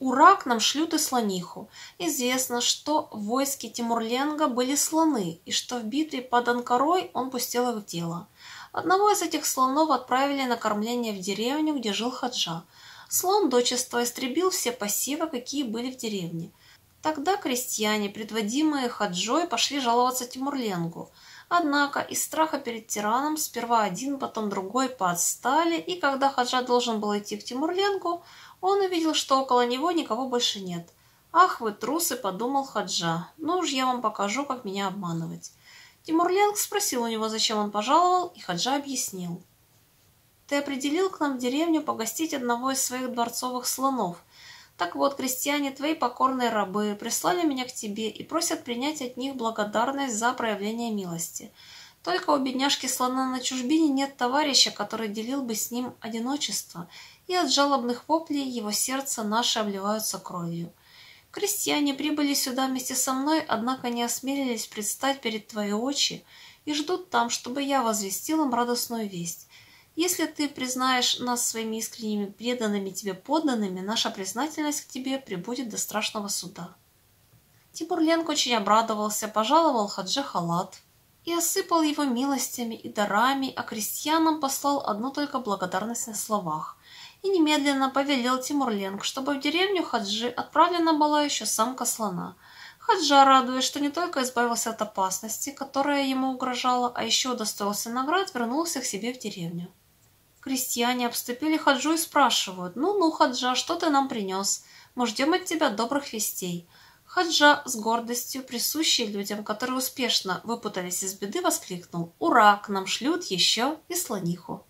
Ура, к нам шлют и слониху. Известно, что в войске Тимурленга были слоны, и что в битве под Анкарой он пустил их в дело. Одного из этих слонов отправили на кормление в деревню, где жил Хаджа. Слон дочества истребил все пассивы, какие были в деревне. Тогда крестьяне, предводимые Хаджой, пошли жаловаться Тимурленгу. Однако из страха перед тираном сперва один, потом другой подстали, и когда Хаджа должен был идти к Тимурленгу, он увидел, что около него никого больше нет. «Ах вы трусы!» – подумал Хаджа. «Ну уж я вам покажу, как меня обманывать». Тимурленг спросил у него, зачем он пожаловал, и Хаджа объяснил. «Ты определил к нам в деревню погостить одного из своих дворцовых слонов. Так вот, крестьяне, твои покорные рабы, прислали меня к тебе и просят принять от них благодарность за проявление милости. Только у бедняжки слона на чужбине нет товарища, который делил бы с ним одиночество, и от жалобных воплей его сердце наше обливаются кровью». Крестьяне прибыли сюда вместе со мной, однако не осмелились предстать перед твои очи и ждут там, чтобы я возвестил им радостную весть. Если ты признаешь нас своими искренними преданными тебе подданными, наша признательность к тебе прибудет до страшного суда. Тимурленко очень обрадовался, пожаловал Хадже халат и осыпал его милостями и дарами, а крестьянам послал одну только благодарность на словах и немедленно повелел Тимурленг, чтобы в деревню Хаджи отправлена была еще самка слона. Хаджа, радуясь, что не только избавился от опасности, которая ему угрожала, а еще удостоился наград, вернулся к себе в деревню. Крестьяне обступили Хаджу и спрашивают, «Ну-ну, Хаджа, что ты нам принес? Мы ждем от тебя добрых вестей». Хаджа с гордостью, присущей людям, которые успешно выпутались из беды, воскликнул, «Ура, к нам шлют еще и слониху».